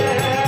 yeah.